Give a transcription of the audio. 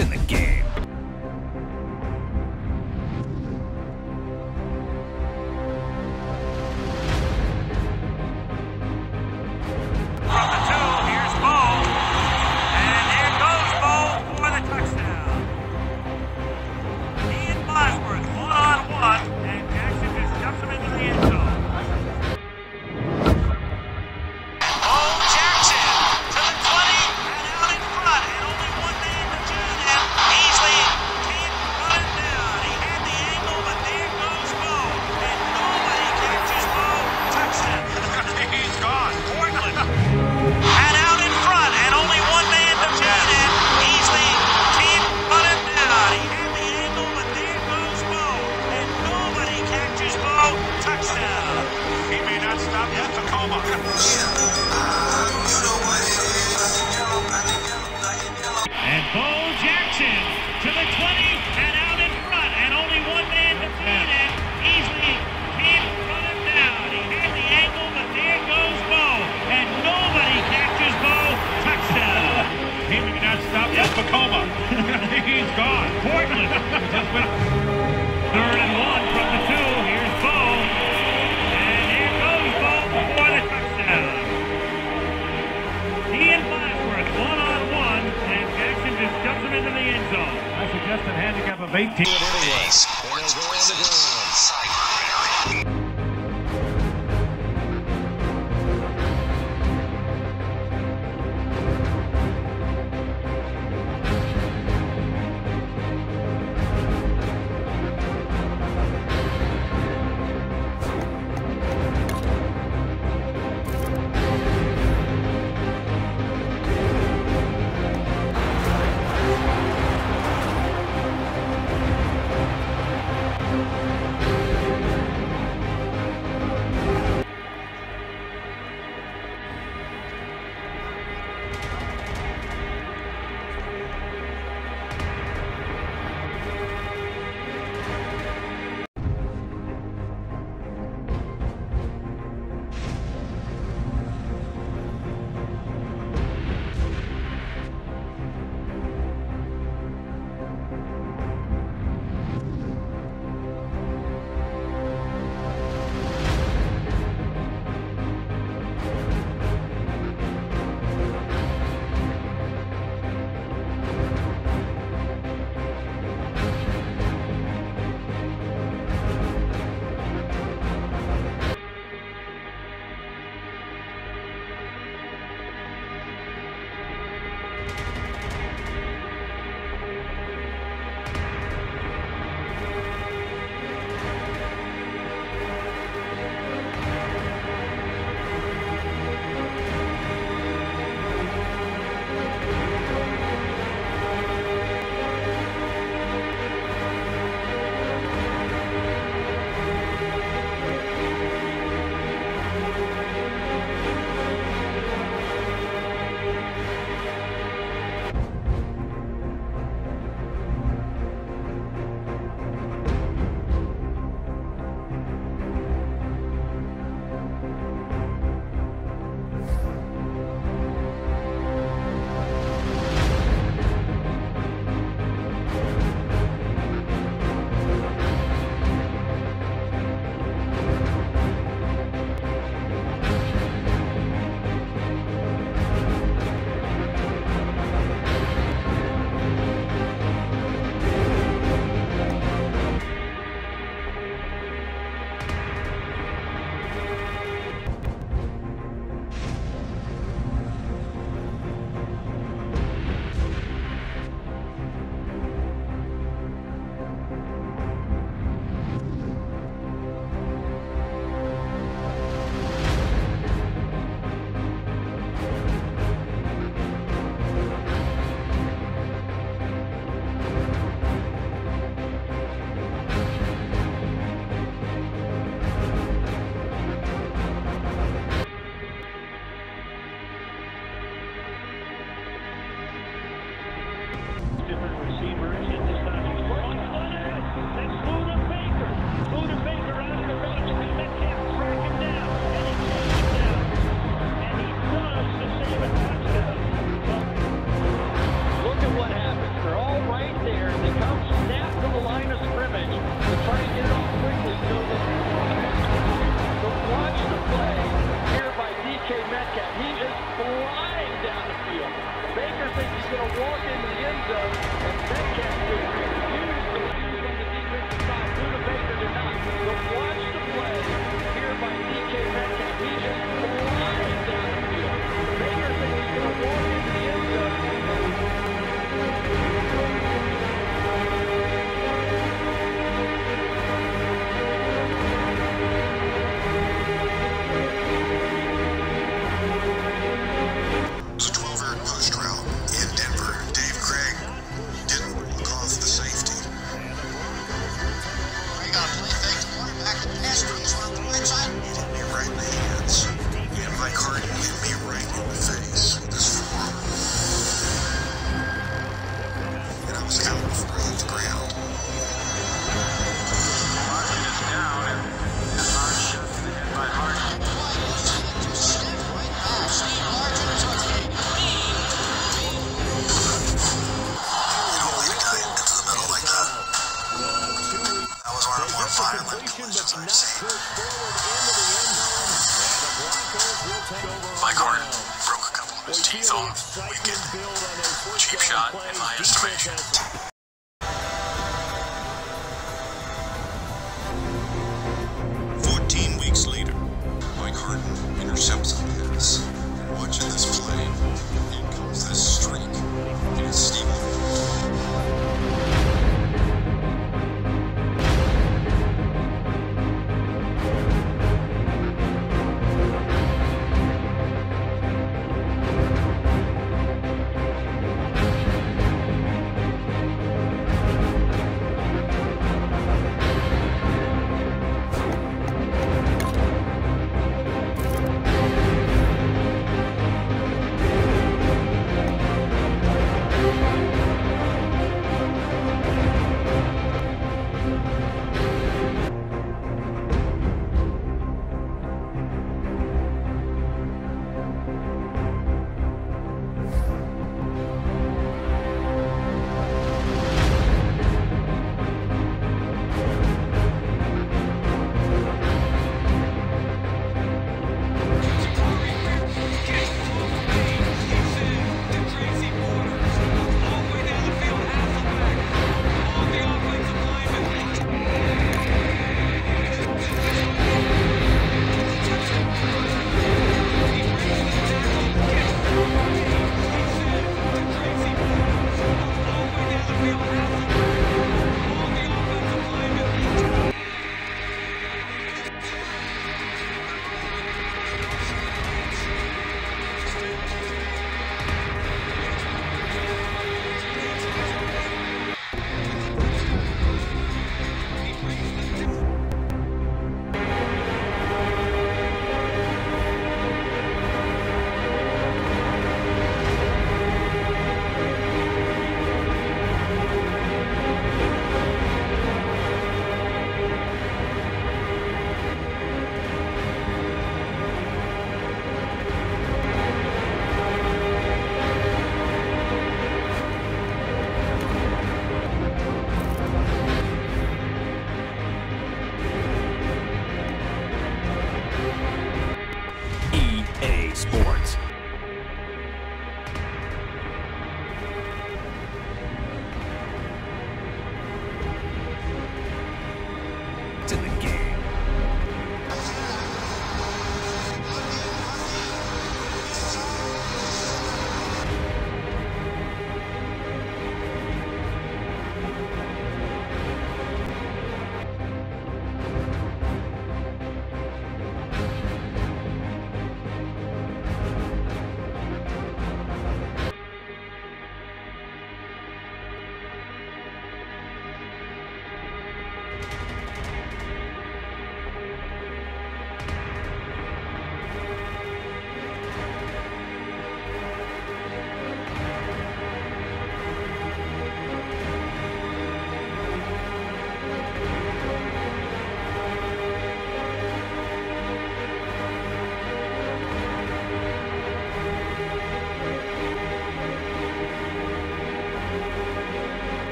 In the game. Ha ha ha! 19.